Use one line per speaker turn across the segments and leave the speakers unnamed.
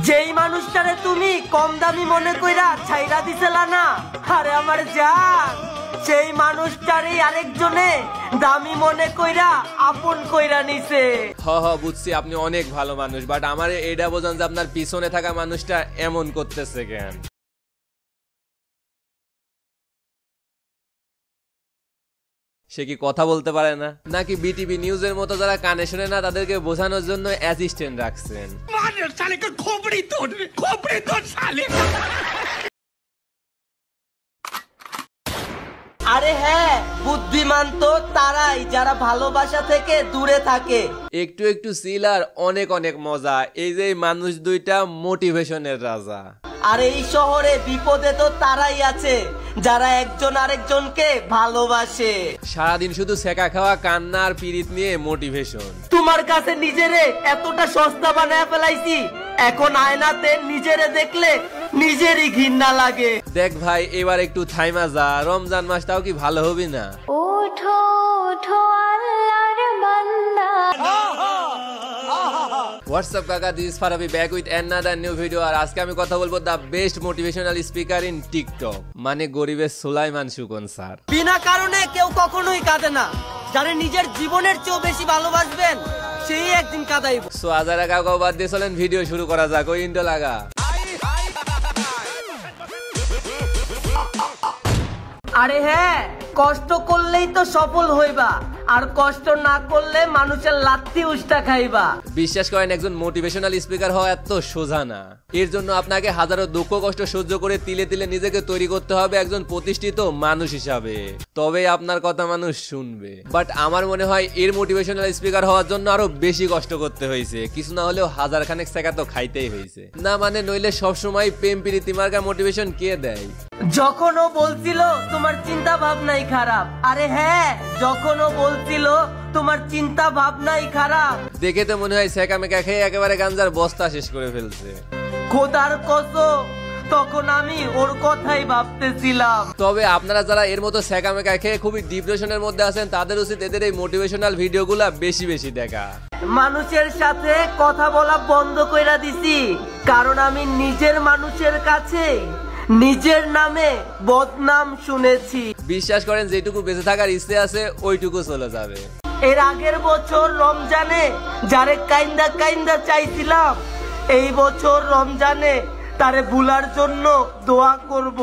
যেই মানুষটারে তুমি কম দামি মনে কইরা ছাইরা দিছিলা না, আরে আমার যা সেই মানুষটারই আরেকজনে দামি মনে কইরা আপন কইরা নিছে।
হ হ, বুঝছি, আপনি অনেক ভালো মানুষ বাট আমার এটা বোঝান যে আপনার পিছনে থাকা মানুষটা এমন করতেছে কেন? সে কি কথা বলতে পারে না? নাকি বিটিভি নিউজের মতো যারা কানে শোনে না তাদেরকে বোঝানোর জন্য অ্যাসিস্ট্যান্ট রাখছেন?
আরে হ্যাঁ বুদ্ধিমান তো তারাই যারা ভালোবাসা থেকে দূরে থাকে।
একটু একটু সিল আর অনেক অনেক মজা। এই যে মানুষ দুইটা মোটিভেশনের রাজা।
আর এই শহরে বিপদে তো তারাই আছে যারা একজন আরেকজনকে ভালোবাসে।
সারাদিন শুধু সেকা খাওয়া কান্না আর পিরিত নিয়ে মোটিভেশন
তোমার কাছে নিজেরে এতটা সস্তা বানায় ফেলাইছি এখন আয়নাতে নিজেরে দেখলে নিজেরই ঘৃণা লাগে।
দেখ ভাই এবার একটু থাইমা যা রমজান মাসটাও কি ভালো হবি না?
ওঠো ওঠো আল্লাহর বান্দা।
হোয়াটসঅ্যাপ কাকা? This Farabi back with another new video আর আজকে আমি কথা বলব the best motivational speaker in TikTok মানে গরিবের সুলাইমান সুকন স্যার।
বিনা কারণে কেউ কখনোই কাঁদে না। যারা নিজের জীবনের চেয়েও বেশি ভালোবাসবেন সেই একদিন কাঁদাইব।
সো আজারা কাকা বাদ দিয়ে চলেন ভিডিও শুরু করা যাক। ওই ইন্টো লাগা।
আরে হ্যাঁ কষ্ট করলেই তো সফল হইবা। আর কষ্ট না করলে মানুষের লাত্তি উষ্টা খাইবা।
বিশ্বাস করেন একজন মোটিভেশনাল স্পিকার হওয়া এত সোজা না। এর জন্য আপনাকে হাজারো দুঃখ কষ্ট সহ্য করে তিলে তিলে নিজেকে তৈরি করতে হবে একজন প্রতিষ্ঠিত মানুষ হিসাবে। তবে আপনার কথা মানুষ শুনবে। বাট আমার মনে হয় এর মোটিভেশনাল স্পিকার হওয়ার জন্য আরও বেশি কষ্ট করতে হয়েছে। কিছু না হলেও হাজার খানেক সেকা তো খাইতেই হয়েছে। না মানে নইলে সবসময় প্রেম প্রীতি মার্কা মোটিভেশন কে দেয়?
যখন ও বলছিল তোমার চিন্তা ভাবনাই খারাপ। আরে হ্যাঁ যখন ও বলছিল তোমার চিন্তা ভাবনাই খারাপ।
দেখে তো মনে হয় সেকা মেকা খেয়ে একেবারে গাঞ্জার বস্তা শেষ করে ফেলছে।
খোদার কসম তখন আমি ওর কথাই ভাবতেছিলাম।
তবে আপনারা যারা এর মতো সেকা মেকা খেয়ে খুবই ডিপ্রেশনের মধ্যে আছেন তাদের উচিত এদের এই মোটিভেশনাল ভিডিওগুলা বেশি বেশি দেখা।
মানুষের সাথে কথা বলা বন্ধ কইরা দিছি কারণ আমি নিজের মানুষের কাছে নিজের নামে বদনাম শুনেছি।
বিশ্বাস করেন যেটুকু বেঁচে থাকার ইচ্ছে আছে ওইটুকু চলে যাবে।
এর আগের বছর রমজানে যারে কাইন্দা কাইন্দা চাইছিলাম এই বছর রমজানে তারে ভুলার জন্য দোয়া করব।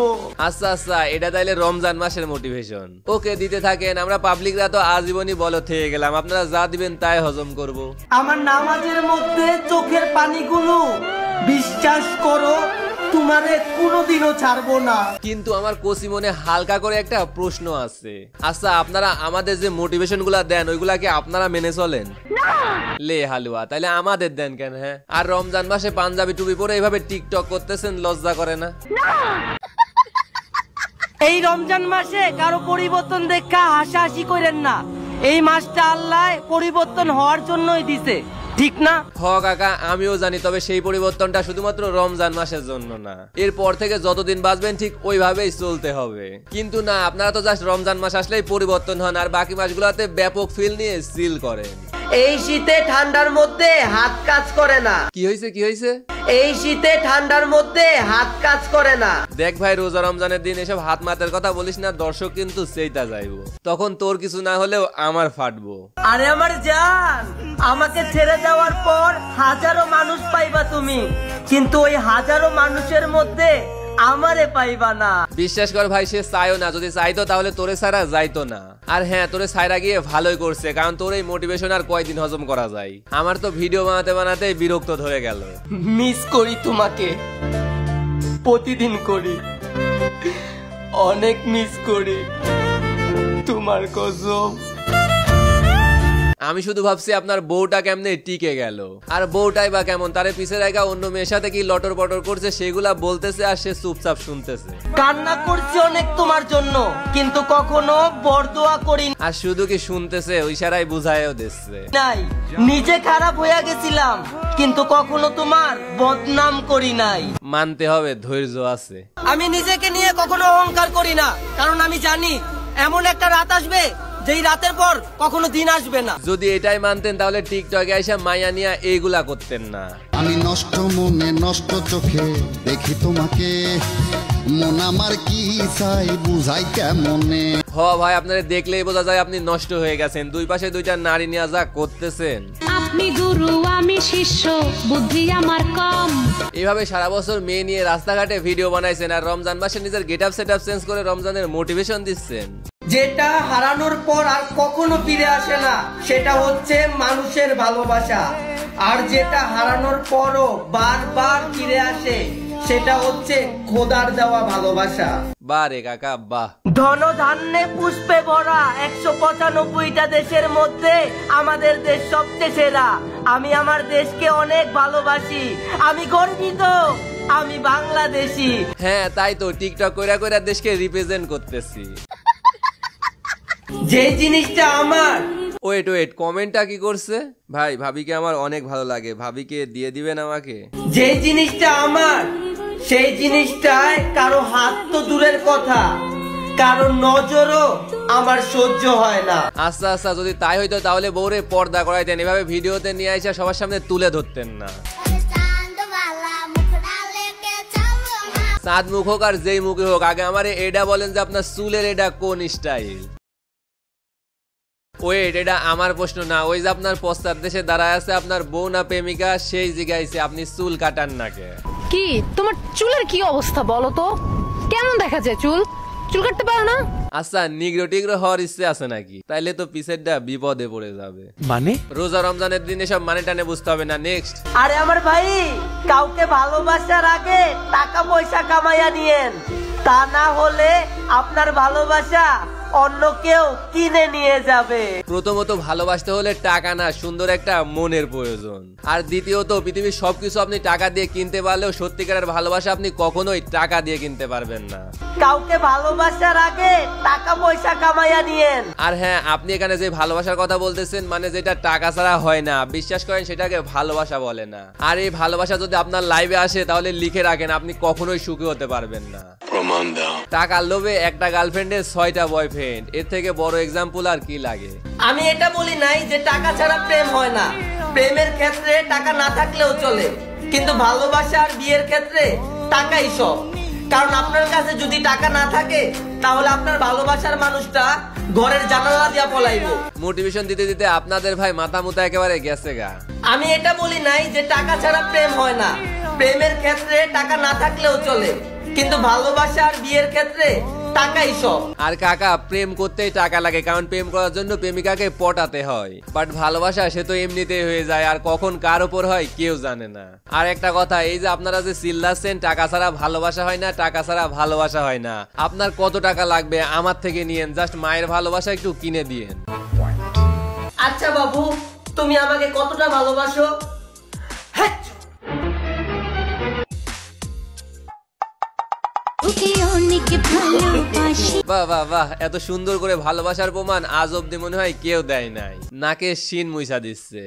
আচ্ছা আচ্ছা এটা তাইলে রমজান মাসের মোটিভেশন ওকে দিতে থাকেন আমরা পাবলিকরা তো আজীবনই বলো থেকে গেলাম আপনারা যা দিবেন তাই হজম করব।
আমার নামাজের মধ্যে চোখের পানিগুলো বিশ্বাস করো তোমারে কোনোদিনও ছাড়বো না।
কিন্তু আমার কচি মনে হালকা করে একটা প্রশ্ন আছে। আচ্ছা আপনারা আমাদের যে মোটিভেশনগুলা দেন ওইগুলা কি আপনারা মেনে চলেন? লে হালুয়া তাইলে আমাদের দেন কেন হ্যাঁ? আর রমজান মাসে পাঞ্জাবি টুপি পরে এইভাবে টিকটক করতেছেন লজ্জা করে না!
এই রমজান মাসে কারও পরিবর্তন দেখা হাসাহাসি করেন না। এই মাসটা আল্লাহ পরিবর্তন হওয়ার জন্যই দিছে। ঠিক না?
হ কাকা আমিও জানি তবে সেই পরিবর্তনটা শুধুমাত্র রমজান মাসের জন্য না। এরপর থেকে যতদিন বাঁচবেন ঠিক ওইভাবেই চলতে হবে। কিন্তু না আপনারা তো জাস্ট রমজান মাস আসলেই পরিবর্তন হন আর বাকি মাসগুলোতে ব্যাপক ফিল নিয়ে সিল করেন।
এই শীতে ঠান্ডার মধ্যে হাত কাজ করে না।
কি হয়েছে কি হয়েছে
এই শীতে ঠান্ডার মধ্যে হাত কাজ করে না।
দেখ ভাই রোজা রমজানের দিন এসব হাত মাতের কথা বলিস না দর্শক কিন্তু সেইটা যাইবো তখন তোর কিছু না হলেও আমার ফাটবো।
আরে আমার জান আমাকে ছেড়ে যাওয়ার পর হাজারো মানুষ পাইবা তুমি। কিন্তু ওই হাজারো মানুষের মধ্যে আমারে পাইবা না।
বিশ্বাস কর ভাই সে চাইও না। যদি চাইতো তাহলে তোরে ছাড়া যাইতো না। আর হ্যাঁ তোরে ছাইরা গিয়ে ভালোই করছে কারণ তোর এই মোটিভেশন আর কয়দিন হজম করা যায়। আমার তো ভিডিও বানাতে বানাতে বিরক্ত ধরে গেল।
মিস করি তোমাকে। প্রতিদিন করি। অনেক মিস করি। তোমার কসম
আমি শুধু ভাবছি আপনার বউটা কেমনে টিকে গেল। আর বউটাই বা কেমন তারে পিছে রেখা অন্য মেয়ের সাথে কি লটর পটর করছে সেগুলা বলতেছে আর সে চুপচাপ শুনতেছে।
কান্না করছি অনেক তোমার জন্য কিন্তু কখনো বরদোয়া করি
আর শুধু কি শুনতেছে ওই সারাই বুঝায়ও দিচ্ছে।
নাই নিজে খারাপ হয়ে গেছিলাম কিন্তু কখনো তোমার বদনাম করি নাই।
মানতে হবে ধৈর্য আছে।
আমি নিজেকে নিয়ে কখনো অহংকার করি না কারণ আমি জানি এমন একটা রাত আসবে যেই রাতের পর কখনো দিন আসবে না।
যদি এটাই মানতেন তাহলে টিকটকে এসে মায়া নিয়া এইগুলা করতেন না।
আমি নষ্ট মনে নষ্ট চোখে দেখি তোমাকে। মন আমার কি চাই বুঝাই কেমনে?
হ ভাই আপনারা দেখলেই বোঝা যায় আপনি নষ্ট হয়ে গেছেন। দুই পাশে দুইটা নারী নিয়ে যা করতেছেন।
আপনি গুরু আমি শিষ্য বুদ্ধি আমার কম।
এইভাবে সারা বছর মেয়ে নিয়ে রাস্তাঘাটে ভিডিও বানাইছেন আর রমজান মাসে নিজের get up set up change করে রমজানের মোটিভেশন দিচ্ছেন।
যেটা হারানোর পর আর কখনো ফিরে আসে না সেটা হচ্ছে মানুষের ভালোবাসা। আর যেটা হারানোর পরও বারবার ফিরে আসে সেটা হচ্ছে খোদার দেওয়া ভালোবাসা।
বাহ রে কাকা বাহ।
ধন ধান্যে পুষ্পে ভরা একশো পঁচানব্বইটা দেশের মধ্যে আমাদের দেশ সবচেয়ে সেরা। আমি আমার দেশকে অনেক ভালোবাসি। আমি গর্বিত আমি বাংলাদেশি।
হ্যাঁ তাই তো টিকটক কইরা কইরা দেশকে রিপ্রেজেন্ট করতেছি।
যে জিনিসটা আমার।
ওয়েট ওয়েট কমেন্টটা কি করছে? ভাই ভাবিকে আমার অনেক ভালো লাগে। ভাবিকে দিয়ে দিবেন আমাকে?
যে জিনিসটা আমার সেই জিনিসটায় কারও হাত তো দূরের কথা।
আচ্ছা, আচ্ছা, যদি তাই তাহলে পর্দা করাইতেন। এভাবে ভিডিওতে নিয়ে সবার সামনে তুলে ধরতেন না। চাঁদ মুখ হোক আর যেই হোক আগে আমার বলেন যে আপনার চুলের এটা কোন স্টাইল? ওয়েট এটা আমার প্রশ্ন না। ওই যে আপনার পশ্চাৎ দেশে দাঁড়ায় আছে আপনার বউ না প্রেমিকা সেই জিগাইছে আপনি চুল কাটান নাকে
কি? তোমার চুলের কি অবস্থা বলো তো? কেমন দেখা যায় চুল? চুল কাটতে পারো না?
আচ্ছা নিগ্রো টিগ্রো হওয়ার ইচ্ছে আছে নাকি? তাইলে তো পিছেরটা বিপদে পড়ে যাবে।
মানে?
রোজা রমজানের দিন এসব মানে টানে বুঝতে হবে না নেক্সট
আরে আমার ভাই কাউকে ভালোবাসার আগে টাকা পয়সা কামাইয়া নিয়েন তা না হলে আপনার ভালোবাসা অন্য কেউ কিনে নিয়ে যাবে।
প্রথমত ভালোবাসতে হলে টাকা না সুন্দর একটা মনের প্রয়োজন। আর দ্বিতীয়ত পৃথিবীর সবকিছু আপনি টাকা দিয়ে কিনতে পারলেও সত্যিকারের ভালোবাসা আপনি কখনোই টাকা দিয়ে কিনতে পারবেন না।
কাউকে ভালোবাসার আগে টাকা পয়সা কামাইয়া নিয়েন।
আর হ্যাঁ আপনি এখানে যে ভালোবাসার কথা বলতেছেন মানে যেটা টাকা ছাড়া হয় না বিশ্বাস করেন সেটাকে ভালোবাসা বলে না। আর এই ভালোবাসা যদি আপনার লাইভে আসে তাহলে লিখে রাখেন আপনি কখনোই সুখী হতে পারবেন না। টাকার লোভে একটা গার্লফ্রেন্ডের ছয়টা বয়ফ্রেন্ড এর থেকে বড় এক্সাম্পল আর কি লাগে?
আমি এটা বলি নাই যে টাকা ছাড়া প্রেম হয় না। প্রেমের ক্ষেত্রে টাকা না থাকলেও চলে। কিন্তু ভালোবাসা আর বিয়ের ক্ষেত্রে টাকাই সব। কারণ আপনার কাছে যদি টাকা না থাকে তাহলে আপনার ভালোবাসার মানুষটা ঘরের জানালা দিয়া পলাইবো।
মোটিভেশন দিতে দিতে আপনাদের ভাই মাথা মুতা একেবারে গেছে গা।
আমি এটা বলি নাই যে টাকা ছাড়া প্রেম হয় না। প্রেমের ক্ষেত্রে টাকা না থাকলেও চলে। কিন্তু ভালোবাসা আর বিয়ের ক্ষেত্রে টাকাই সব।
আর কাকা প্রেম করতেই টাকা লাগে কারণ প্রেম করার জন্য প্রেমিকাকে পটাতে হয়। বাট ভালোবাসা সে তো এমনিতেই হয়ে যায় আর কখন কার ওপর হয় কেউ জানে না। আর একটা কথা এই যে আপনারা যে চিল্লাচ্ছেন টাকা ছাড়া ভালোবাসা হয় না টাকা ছাড়া ভালোবাসা হয় না। আপনার কত টাকা লাগবে আমার থেকে নিয়েন জাস্ট মায়ের ভালোবাসা একটু কিনে দিয়েন।
আচ্ছা বাবু তুমি আমাকে কতটা ভালোবাসো?
বাহ বাহ বাহ এত সুন্দর করে ভালোবাসার প্রমাণ আজ অব্দি মনে হয় কেউ দেয় নাই। নাকে শিন মুইসা দিচ্ছে।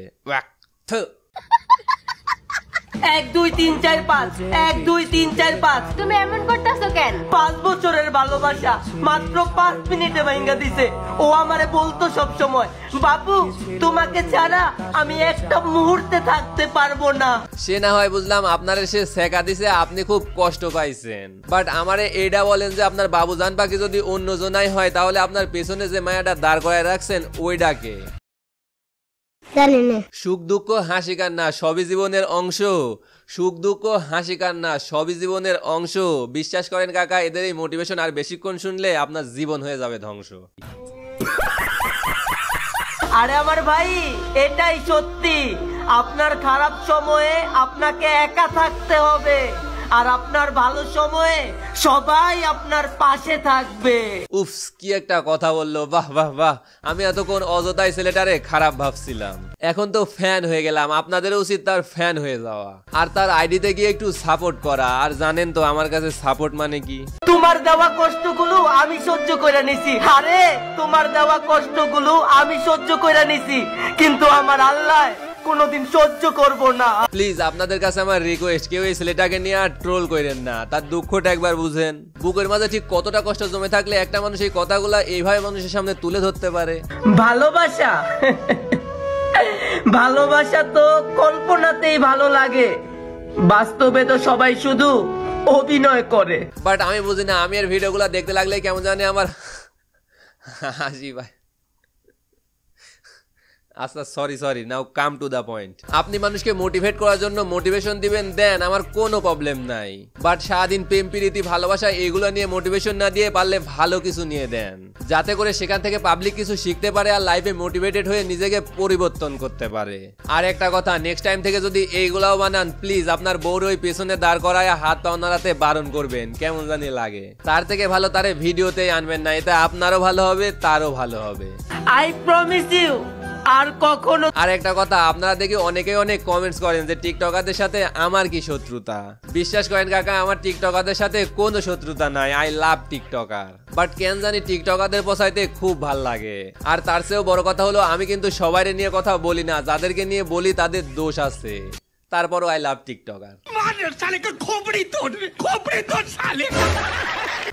এক দুই তিন চার পাঁচ। এক দুই তিন চার পাঁচ।
তুমি এমন করতেছো কেন?
পাঁচ বছরের ভালোবাসা মাত্র পাঁচ মিনিটে ভাঙ্গা দিছে। ও আমারে বলতো সব সময় বাবু তোমাকে ছাড়া আমি একটা মুহূর্তে থাকতে পারব না।
সে না হয় বুঝলাম আপনার সে শেখা দিছে আপনি খুব কষ্ট পাইছেন। বাট আমারে এটা বলেন যে আপনার বাবুজান পাখি যদি অন্য জনাই হয় তাহলে আপনার পেছনে যে মায়াটা দাঁড় করায় রাখছেন ওইটাকে
জানি না
সুখ দুঃখ হাসি কান্না সবই জীবনের অংশ। সুখ দুঃখ হাসি কান্না সবই জীবনের অংশ। বিশ্বাস করেন কাকা এদের এই মোটিভেশন আর বেশিক্ষণ শুনলে আপনার জীবন হয়ে যাবে ধ্বংস।
আরে আমার ভাই এটাই সত্যি। আপনার খারাপ সময়ে আপনাকে একা থাকতে হবে। আর আপনার ভালো সময়ে সবাই আপনার পাশে থাকবে।
উফস কি একটা কথা বলল। বাহ বাহ বাহ। আমি এতক্ষণ অযথাই ছেলেটারে খারাপ ভাবছিলাম। এখন তো ফ্যান হয়ে গেলাম। আপনাদের উচিত তার ফ্যান হয়ে যাওয়া। আর তার আইডিতে গিয়ে একটু সাপোর্ট করা। আর জানেন তো আমার কাছে সাপোর্ট মানে কি?
তোমার দেওয়া কষ্টগুলো আমি সহ্য করে নিছি। আরে তোমার দেওয়া কষ্টগুলো আমি সহ্য করে নিছি। কিন্তু আমার আল্লাহ কোনোদিন সহ্য করব না।
প্লিজ আপনাদের কাছে আমার রিকোয়েস্ট কেউ এই ছেলেটাকে নিয়ে আর ট্রোল করেন না। তার দুঃখটা একবার বুঝেন। বুকের মাঝে ঠিক কতটা কষ্ট জমে থাকলে একটা মানুষ এই কথাগুলা এইভাবে মানুষের সামনে তুলে ধরতে পারে?
ভালোবাসা? ভালোবাসা তো কল্পনাতেই ভালো লাগে। বাস্তবে তো সবাই শুধু অভিনয় করে।
বাট আমি বুঝি না আমি আর ভিডিওগুলো দেখতে লাগলে কেমন জানি আমার হাসি ভাই আচ্ছা sorry sorry now come to the point আপনি মানুষকে মোটিভেট করার জন্য মোটিভেশন দিবেন দেন আমার কোনো প্রবলেম নাই। বাট সারাদিন প্রেম, প্রীতি, ভালোবাসা, এগুলো নিয়ে মোটিভেশন না দিয়ে পারলে ভালো কিছু নিয়ে দেন। যাতে করে সেখান থেকে পাবলিক কিছু শিখতে পারে আর লাইফে মোটিভেটেড হয়ে নিজেকে পরিবর্তন করতে পারে। আর একটা কথা নেক্সট টাইম থেকে যদি এইগুলাও বানান প্লিজ আপনার বউর ওই পেছনে দাঁড় করায় হাত পাও নাড়াতে বারণ করবেন। কেমন জানি লাগে। তার থেকে ভালো তারে ভিডিওতেই আনবেন, না এতে আপনারও ভালো হবে, তারও ভালো হবে।
আই প্রমিস ইউ আর কখনো
আর একটা কথা আপনারা দেখি অনেকেই অনেক কমেন্টস করেন যে টিকটকারদের সাথে আমার কি শত্রুতা? বিশ্বাস করেন কাকা আমার টিকটকারদের সাথে কোনো শত্রুতা নাই। আই লাভ টিকটকার বাট কেন জানি টিকটকারদের পোসাইতে খুব ভালো লাগে। আর তার চেয়েও বড় কথা হলো আমি কিন্তু সবাই নিয়ে কথা বলি না। যাদেরকে নিয়ে বলি তাদের দোষ আছে। তারপরও I love tiktoker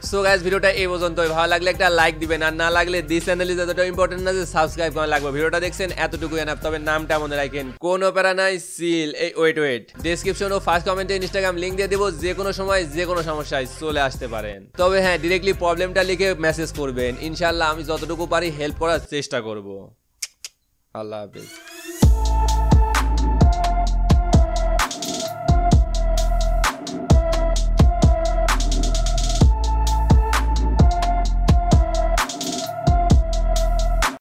so guys ভিডিওটা এই পর্যন্তই। ভালো লাগলে একটা লাইক দিবেন, আর না লাগলে দিস চ্যানেল এতটা ইম্পর্টেন্ট না যে সাবস্ক্রাইব করা লাগবে। ভিডিওটা দেখছেন এতটুকু এনাফ তবে নামটা মনে রাখেন, কোন প্যারা নাই সিল এই ওয়েট ওয়েট ডেসক্রিপশন ও ফার্স্ট কমেন্টে ইনস্টাগ্রাম লিংক দিয়ে দেবো, যে কোনো সময়, যে কোনো সমস্যায় চলে আসতে পারেন। তবে হ্যাঁ ডিরেক্টলি প্রবলেমটা লিখে মেসেজ করবেন। ইনশাল্লাহ আমি যতটুকু পারি হেল্প করার চেষ্টা করব। আল্লাহ হাফিজ।